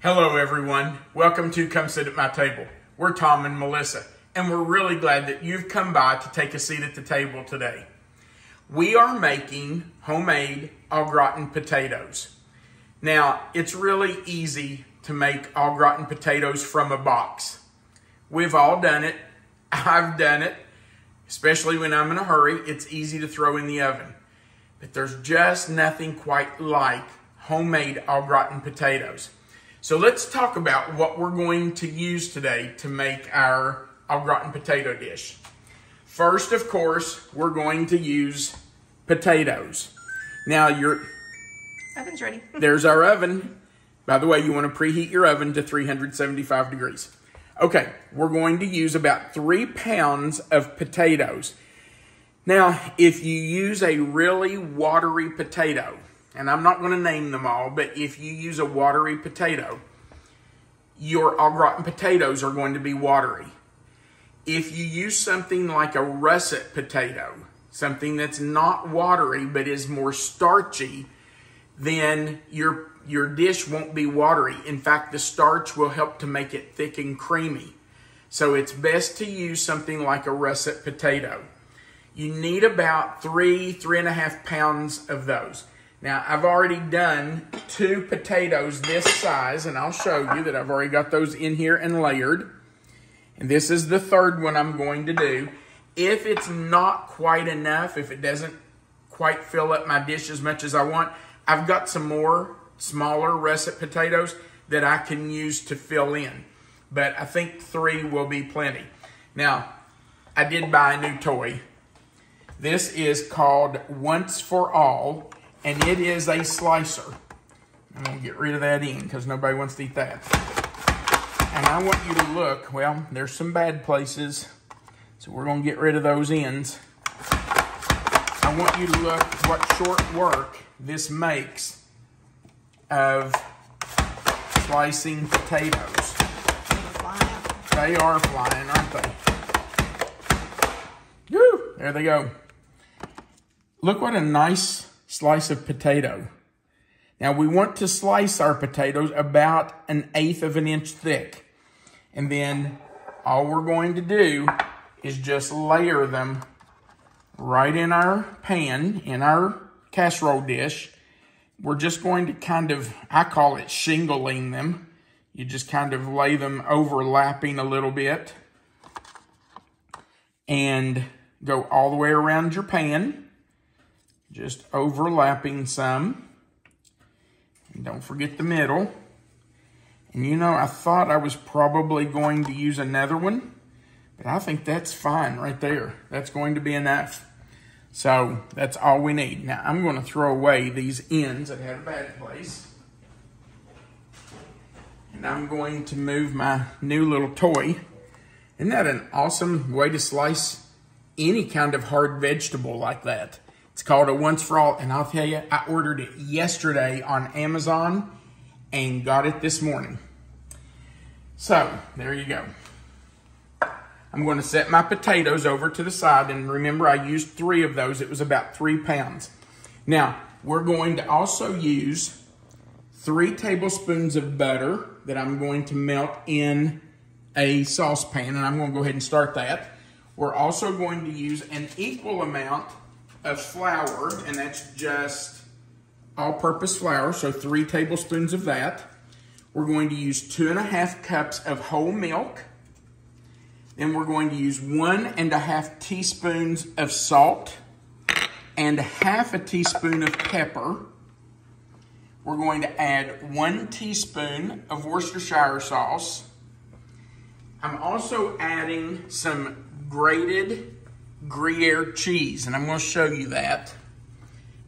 Hello, everyone. Welcome to Come Sit at My Table. We're Tom and Melissa, and we're really glad that you've come by to take a seat at the table today. We are making homemade au gratin potatoes. Now, it's really easy to make au gratin potatoes from a box. We've all done it. I've done it, especially when I'm in a hurry. It's easy to throw in the oven. But there's just nothing quite like homemade au gratin potatoes. So let's talk about what we're going to use today to make our au gratin potato dish. First, of course, we're going to use potatoes. Now, your Oven's ready. there's our oven. By the way, you want to preheat your oven to 375 degrees. Okay, we're going to use about three pounds of potatoes. Now, if you use a really watery potato, and I'm not going to name them all, but if you use a watery potato, your au gratin potatoes are going to be watery. If you use something like a russet potato, something that's not watery but is more starchy, then your your dish won't be watery. In fact, the starch will help to make it thick and creamy. So it's best to use something like a russet potato. You need about three, three and a half pounds of those. Now, I've already done two potatoes this size, and I'll show you that I've already got those in here and layered. And this is the third one I'm going to do. If it's not quite enough, if it doesn't quite fill up my dish as much as I want, I've got some more smaller russet potatoes that I can use to fill in. But I think three will be plenty. Now, I did buy a new toy. This is called Once for All, and it is a slicer. I'm going to get rid of that end because nobody wants to eat that. And I want you to look, well, there's some bad places, so we're going to get rid of those ends. I want you to look what short work this makes of slicing potatoes. They are flying, aren't they? Woo! There they go. Look what a nice slice of potato. Now we want to slice our potatoes about an eighth of an inch thick. And then all we're going to do is just layer them right in our pan, in our casserole dish. We're just going to kind of, I call it shingling them. You just kind of lay them overlapping a little bit and go all the way around your pan, just overlapping some. And don't forget the middle. And you know, I thought I was probably going to use another one, but I think that's fine right there. That's going to be enough. So that's all we need. Now I'm going to throw away these ends that had a bad place. And I'm going to move my new little toy. Isn't that an awesome way to slice any kind of hard vegetable like that? It's called a Once For All, and I'll tell you, I ordered it yesterday on Amazon and got it this morning. So, there you go. I'm going to set my potatoes over to the side, and remember I used three of those. It was about three pounds. Now, we're going to also use three tablespoons of butter that I'm going to melt in a saucepan, and I'm going to go ahead and start that. We're also going to use an equal amount of flour, and that's just all-purpose flour, so three tablespoons of that. We're going to use two and a half cups of whole milk. Then we're going to use one and a half teaspoons of salt and half a teaspoon of pepper. We're going to add one teaspoon of Worcestershire sauce. I'm also adding some grated Gruyere cheese, and I'm going to show you that.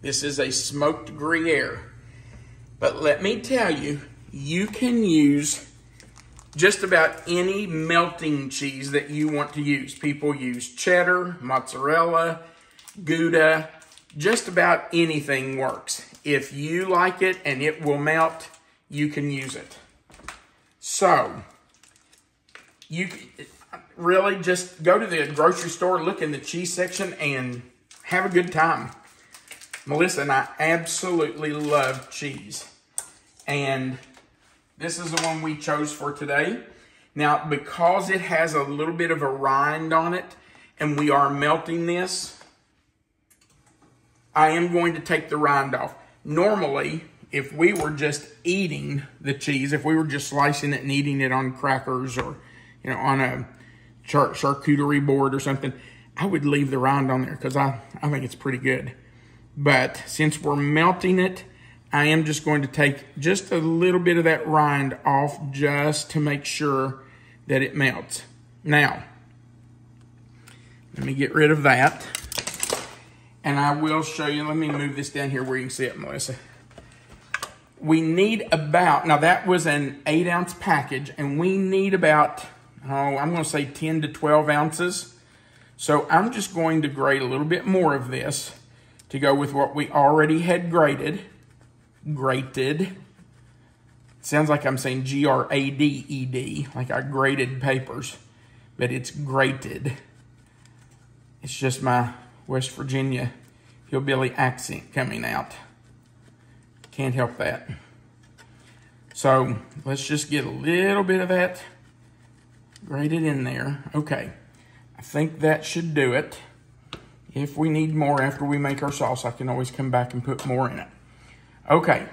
This is a smoked Gruyere. But let me tell you, you can use just about any melting cheese that you want to use. People use cheddar, mozzarella, Gouda, just about anything works. If you like it and it will melt, you can use it. So, you really just go to the grocery store, look in the cheese section, and have a good time. Melissa and I absolutely love cheese. And This is the one we chose for today. Now, because it has a little bit of a rind on it, and we are melting this, I am going to take the rind off. Normally, if we were just eating the cheese, if we were just slicing it and eating it on crackers or, you know, on a char charcuterie board or something, I would leave the rind on there because I, I think it's pretty good. But since we're melting it, I am just going to take just a little bit of that rind off just to make sure that it melts. Now, let me get rid of that. And I will show you, let me move this down here where you can see it, Melissa. We need about, now that was an eight ounce package, and we need about, oh, I'm gonna say 10 to 12 ounces. So I'm just going to grate a little bit more of this to go with what we already had grated grated. Sounds like I'm saying G-R-A-D-E-D, like I grated papers, but it's grated. It's just my West Virginia hillbilly accent coming out. Can't help that. So let's just get a little bit of that grated in there. Okay, I think that should do it. If we need more after we make our sauce, I can always come back and put more in it. Okay,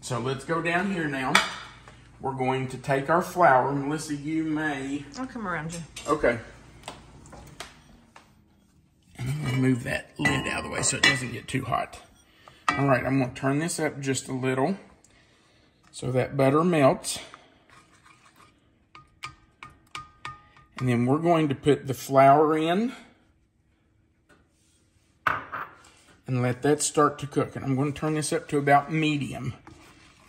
so let's go down here now. We're going to take our flour. Melissa, you may... I'll come around you. Okay. And I'm going to move that lid out of the way so it doesn't get too hot. All right, I'm going to turn this up just a little so that butter melts. And then we're going to put the flour in. and let that start to cook. And I'm going to turn this up to about medium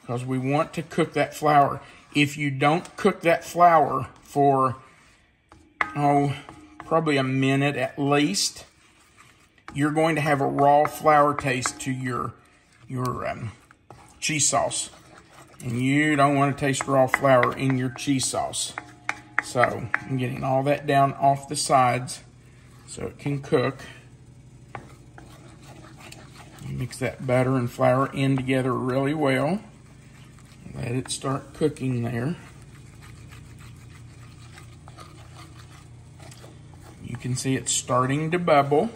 because we want to cook that flour. If you don't cook that flour for, oh, probably a minute at least, you're going to have a raw flour taste to your, your um, cheese sauce. And you don't want to taste raw flour in your cheese sauce. So I'm getting all that down off the sides so it can cook. Mix that butter and flour in together really well. Let it start cooking there. You can see it's starting to bubble.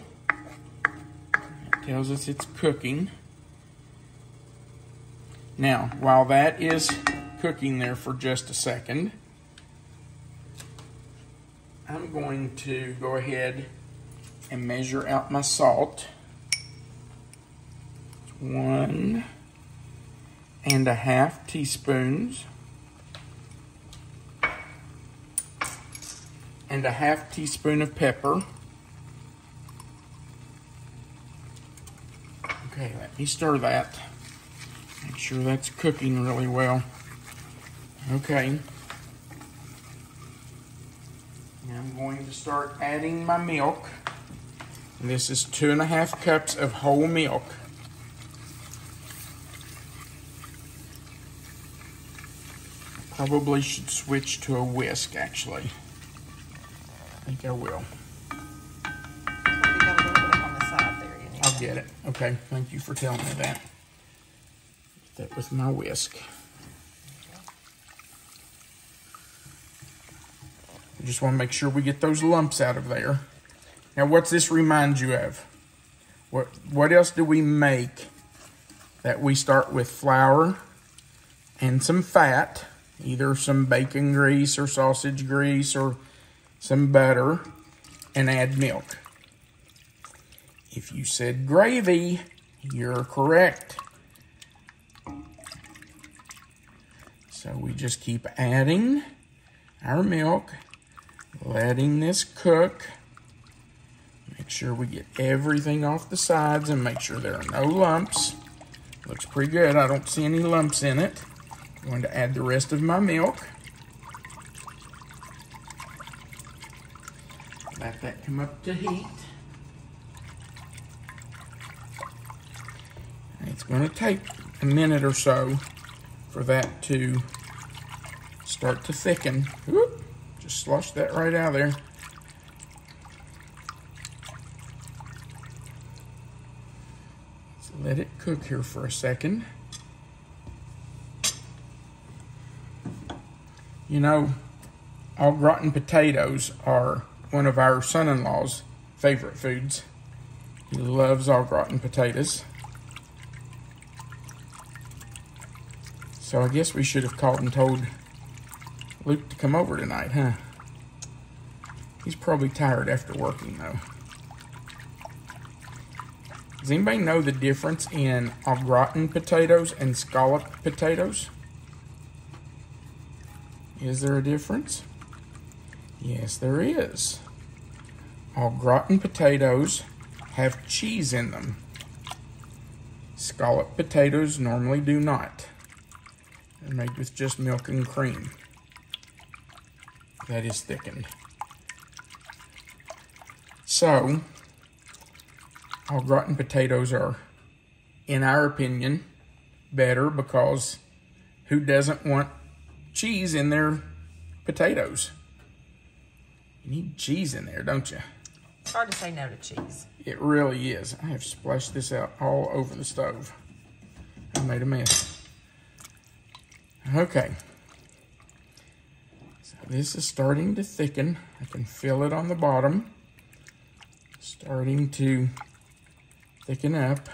It tells us it's cooking. Now, while that is cooking there for just a second, I'm going to go ahead and measure out my salt one and a half teaspoons and a half teaspoon of pepper. Okay, let me stir that. Make sure that's cooking really well. Okay. Now I'm going to start adding my milk. This is two and a half cups of whole milk. Probably should switch to a whisk, actually. I think I will. I'll get it. Okay, thank you for telling me that. That with my whisk. Just want to make sure we get those lumps out of there. Now, what's this remind you of? What, what else do we make that we start with flour and some fat either some bacon grease or sausage grease or some butter and add milk. If you said gravy, you're correct. So we just keep adding our milk, letting this cook. Make sure we get everything off the sides and make sure there are no lumps. Looks pretty good. I don't see any lumps in it. I'm going to add the rest of my milk. Let that come up to heat. it's going to take a minute or so for that to start to thicken. Whoop, just slush that right out of there. let it cook here for a second. You know, au gratin potatoes are one of our son-in-law's favorite foods. He loves au gratin potatoes. So I guess we should have called and told Luke to come over tonight, huh? He's probably tired after working, though. Does anybody know the difference in au gratin potatoes and scallop potatoes? Is there a difference? Yes, there is. Au gratin potatoes have cheese in them. Scallop potatoes normally do not. They're made with just milk and cream. That is thickened. So, our gratin potatoes are, in our opinion, better because who doesn't want cheese in their potatoes? You need cheese in there, don't you? It's hard to say no to cheese. It really is. I have splashed this out all over the stove. I made a mess. Okay. So this is starting to thicken. I can feel it on the bottom. Starting to thicken up.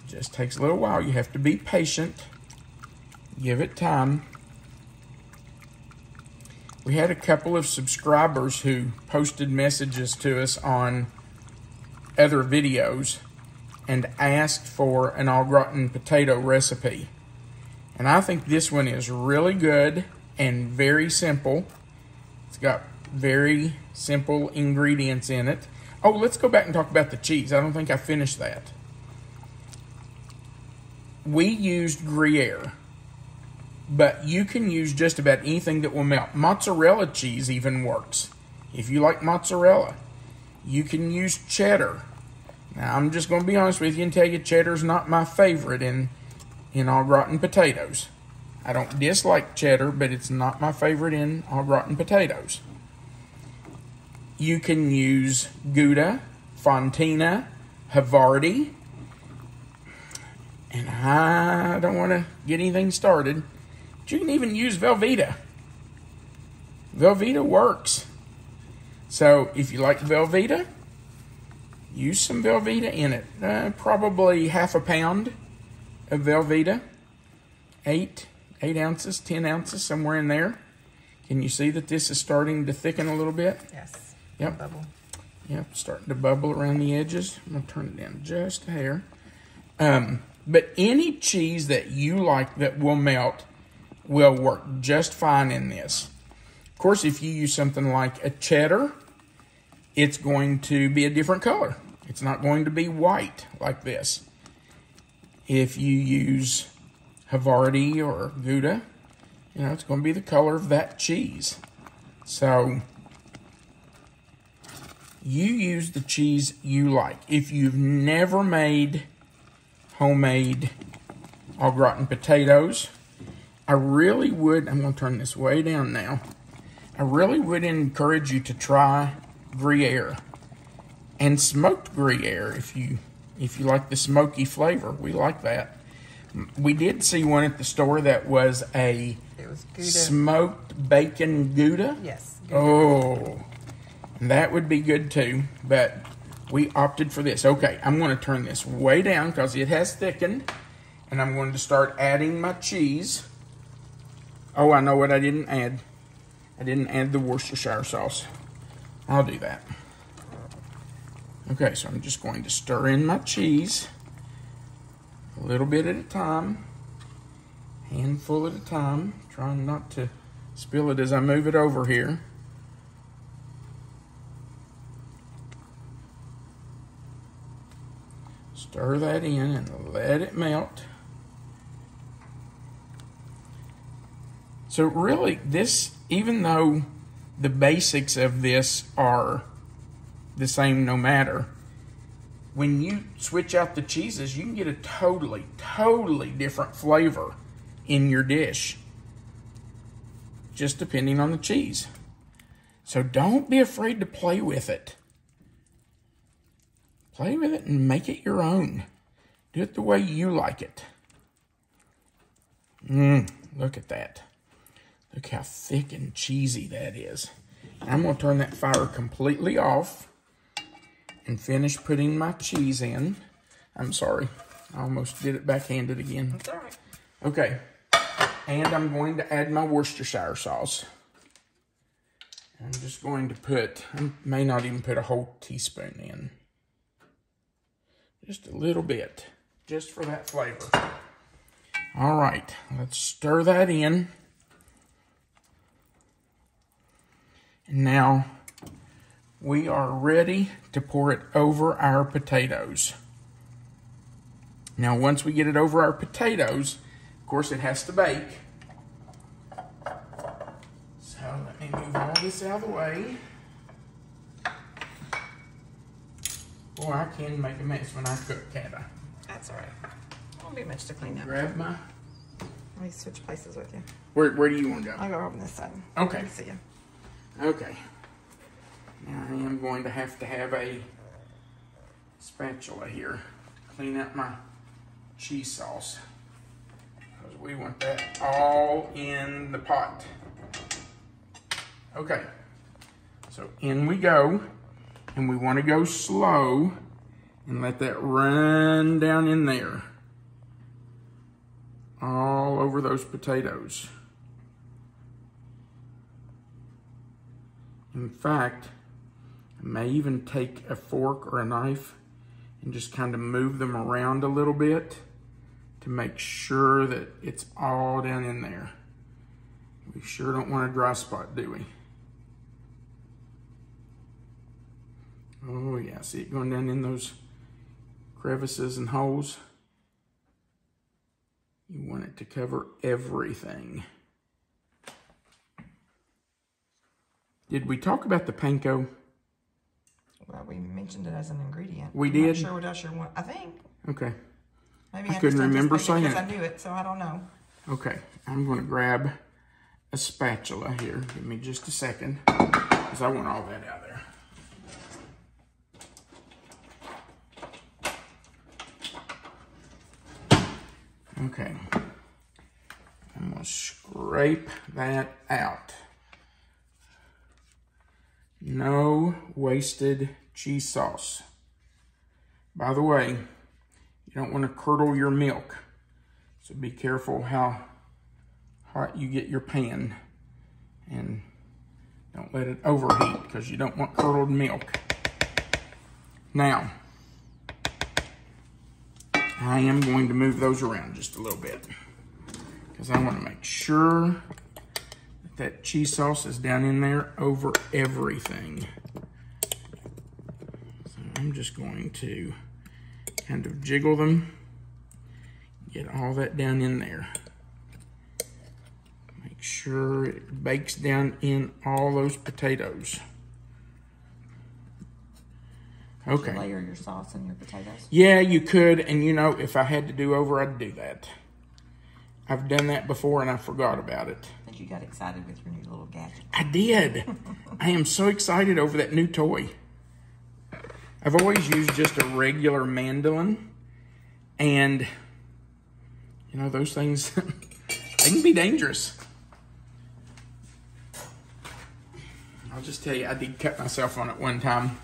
It just takes a little while. You have to be patient. Give it time. We had a couple of subscribers who posted messages to us on other videos and asked for an au gratin potato recipe. And I think this one is really good and very simple. It's got very simple ingredients in it. Oh, let's go back and talk about the cheese. I don't think I finished that. We used Gruyere, but you can use just about anything that will melt. Mozzarella cheese even works. If you like mozzarella, you can use cheddar. Now, I'm just going to be honest with you and tell you cheddar's not my favorite in, in au gratin potatoes. I don't dislike cheddar, but it's not my favorite in au gratin potatoes. You can use Gouda, Fontina, Havarti, and I don't want to get anything started, but you can even use Velveeta. Velveeta works. So if you like Velveeta, use some Velveeta in it. Uh, probably half a pound of Velveeta. Eight, eight ounces, ten ounces, somewhere in there. Can you see that this is starting to thicken a little bit? Yes. Yep. Bubble. Yep, starting to bubble around the edges. I'm gonna turn it down just a hair. Um, but any cheese that you like that will melt will work just fine in this. Of course, if you use something like a cheddar, it's going to be a different color. It's not going to be white like this. If you use Havarti or Gouda, you know, it's going to be the color of that cheese. So, you use the cheese you like. If you've never made homemade au gratin potatoes, I really would, I'm going to turn this way down now. I really would encourage you to try Gruyere and smoked Gruyere if you if you like the smoky flavor. We like that. We did see one at the store that was a It was smoked bacon Gouda. yes. Gouda. Oh, that would be good too, but we opted for this. Okay, I'm going to turn this way down because it has thickened, and I'm going to start adding my cheese. Oh, I know what I didn't add. I didn't add the Worcestershire sauce. I'll do that. Okay, so I'm just going to stir in my cheese a little bit at a time, handful at a time, trying not to spill it as I move it over here. Stir that in and let it melt. So really, this, even though the basics of this are the same no matter, when you switch out the cheeses, you can get a totally, totally different flavor in your dish. Just depending on the cheese. So don't be afraid to play with it. Play with it and make it your own. Do it the way you like it. Mmm, look at that. Look how thick and cheesy that is. I'm going to turn that fire completely off and finish putting my cheese in. I'm sorry. I almost did it backhanded again. That's all right. Okay. And I'm going to add my Worcestershire sauce. I'm just going to put, I may not even put a whole teaspoon in. Just a little bit, just for that flavor. All right, let's stir that in. And now we are ready to pour it over our potatoes. Now, once we get it over our potatoes, of course, it has to bake. So let me move all this out of the way. Boy, I can make a mess when I cook, can't I? That's all right. Won't be much to clean up. Grab my. Let me switch places with you. Where, where do you want to go? I'll go over this side. Okay. See you. Okay. Now I am going to have to have a spatula here. To clean up my cheese sauce. Because we want that all in the pot. Okay. So in we go. And we want to go slow and let that run down in there. All over those potatoes. In fact, may even take a fork or a knife and just kind of move them around a little bit to make sure that it's all down in there. We sure don't want a dry spot, do we? Oh yeah, see it going down in those crevices and holes? You want it to cover everything. Did we talk about the panko? Well, we mentioned it as an ingredient. We I'm did? Not sure what else you want. I think. Okay. Maybe I I, couldn't remember saying because it. I knew it, so I don't know. Okay, I'm going to grab a spatula here. Give me just a second, because I want all that out there. Okay, I'm going to scrape that out. No wasted cheese sauce. By the way, you don't want to curdle your milk. So be careful how hot you get your pan and don't let it overheat because you don't want curdled milk. Now, I am going to move those around just a little bit because I want to make sure that, cheese sauce is down in there over everything. So I'm just going to kind of jiggle them Get all that down in there. Make sure it bakes down in all those potatoes. Did you Okay. layer your sauce in your potatoes? Yeah, you could, and you know, if I had to do over, I'd do that. I've done that before and I forgot about it. I think you got excited with your new little gadget. I did. I am so excited over that new toy. I've always used just a regular mandolin, and you know those things they can be dangerous. I'll just tell you, I did cut myself on it one time,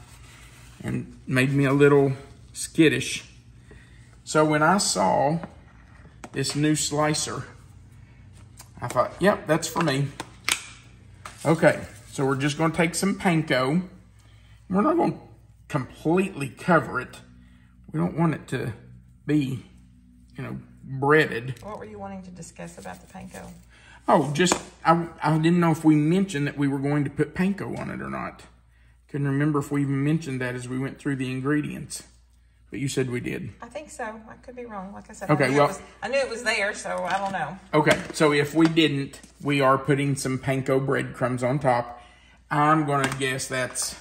and made me a little skittish. So when I saw this new slicer, I thought, "Yep, that's for me." Okay, so we're just going to take some panko. We're not going to completely cover it. We don't want it to be, you know, breaded. What were you wanting to discuss about the panko? Oh, just, I, I didn't know if we mentioned that we were going to put panko on it or not. Couldn't remember if we even mentioned that as we went through the ingredients. But you said we did. I think so. I could be wrong. Like I said, Okay, I knew, well- it was, I knew it was there, so I don't know. Okay, so if we didn't, we are putting some panko breadcrumbs on top. I'm going to guess that's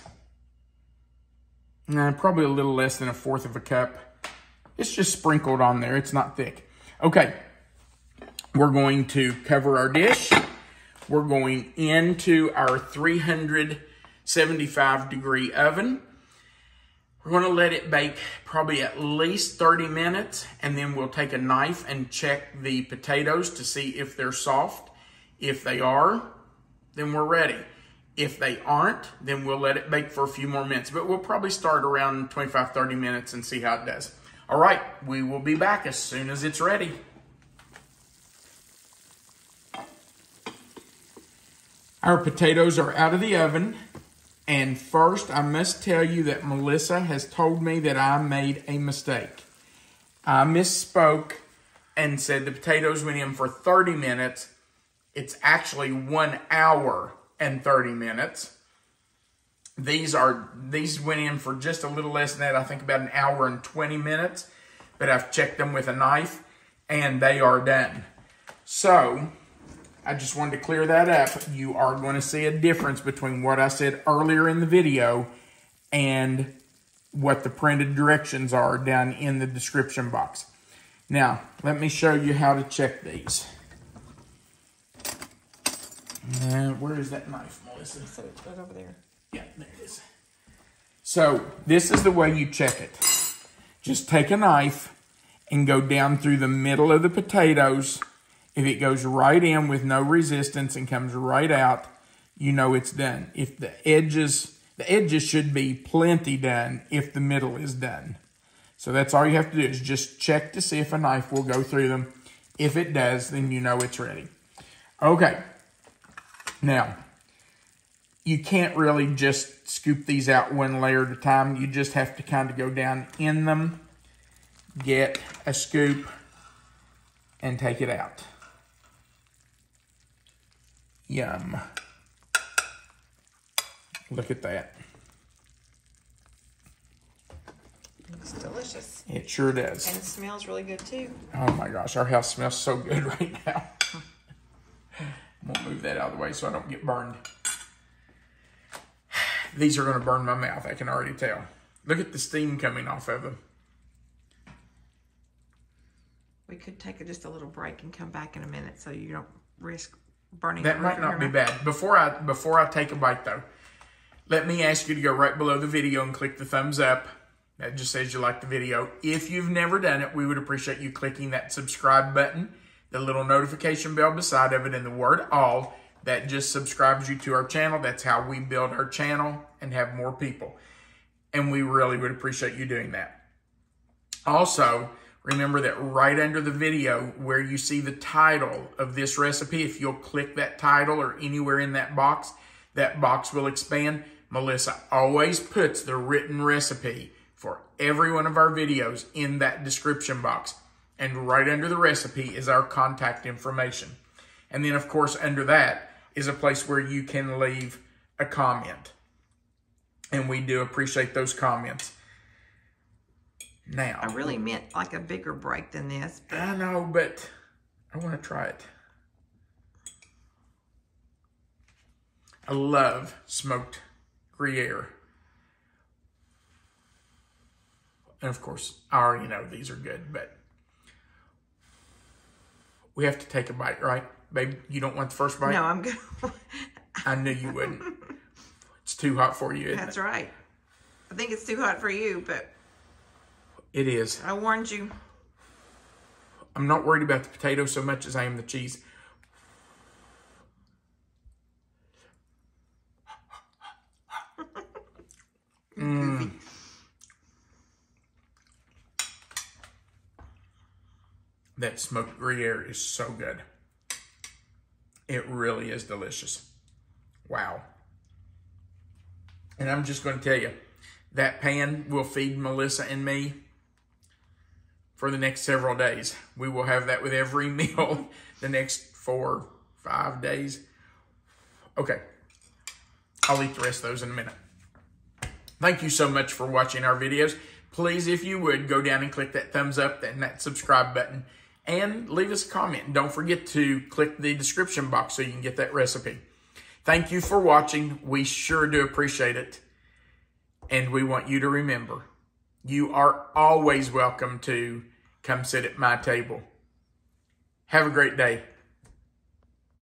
nah, probably a little less than a fourth of a cup. It's just sprinkled on there. It's not thick. Okay, we're going to cover our dish. We're going into our 375 degree oven. We're to let it bake probably at least 30 minutes and then we'll take a knife and check the potatoes to see if they're soft. If they are, then we're ready. If they aren't, then we'll let it bake for a few more minutes. But we'll probably start around 25, 30 minutes and see how it does. All right, we will be back as soon as it's ready. Our potatoes are out of the oven. And first, I must tell you that Melissa has told me that I made a mistake. I misspoke and said the potatoes went in for 30 minutes. It's actually one hour and 30 minutes. These are these went in for just a little less than that. I think about an hour and 20 minutes. But I've checked them with a knife and they are done. So I just wanted to clear that up. You are going to see a difference between what I said earlier in the video and what the printed directions are down in the description box. Now, let me show you how to check these. And where is that knife, Melissa? So it's right over there. Yeah, there it is. So, this is the way you check it. Just take a knife and go down through the middle of the potatoes if it goes right in with no resistance and comes right out, you know it's done. If the edges, the edges should be plenty done if the middle is done. So that's all you have to do is just check to see if a knife will go through them. If it does, then you know it's ready. Okay. Now, you can't really just scoop these out one layer at a time. You just have to kind of go down in them, get a scoop, and take it out. Yum. Look at that. It's delicious. It sure does. And it smells really good too. Oh my gosh, our house smells so good right now. I'm gonna move that out of the way so I don't get burned. These are gonna burn my mouth, I can already tell. Look at the steam coming off of them. We could take a, just a little break and come back in a minute so you don't risk burning. That might not be bad. Before I before I take a bite though, let me ask you to go right below the video and click the thumbs up. That just says you like the video. If you've never done it, we would appreciate you clicking that subscribe button, the little notification bell beside of it, and the word all. That just subscribes you to our channel. That's how we build our channel and have more people. And we really would appreciate you doing that. Also, Remember that right under the video where you see the title of this recipe, if you'll click that title or anywhere in that box, that box will expand. Melissa always puts the written recipe for every one of our videos in that description box. And right under the recipe is our contact information. And then, of course, under that is a place where you can leave a comment. And we do appreciate those comments now. I really meant like a bigger break than this. But... I know, but I want to try it. I love smoked Gruyere. And of course, I already know these are good, but we have to take a bite, right? Babe, you don't want the first bite? No, I'm good. I knew you wouldn't. It's too hot for you, That's it? right. I think it's too hot for you, but it is. I warned you. I'm not worried about the potato so much as I am the cheese. mm. That smoked Gruyere is so good. It really is delicious. Wow. And I'm just going to tell you, that pan will feed Melissa and me for the next several days. We will have that with every meal the next four, five days. Okay. I'll eat the rest of those in a minute. Thank you so much for watching our videos. Please, if you would, go down and click that thumbs up and that subscribe button and leave us a comment. Don't forget to click the description box so you can get that recipe. Thank you for watching. We sure do appreciate it. And we want you to remember, you are always welcome to come sit at my table. Have a great day.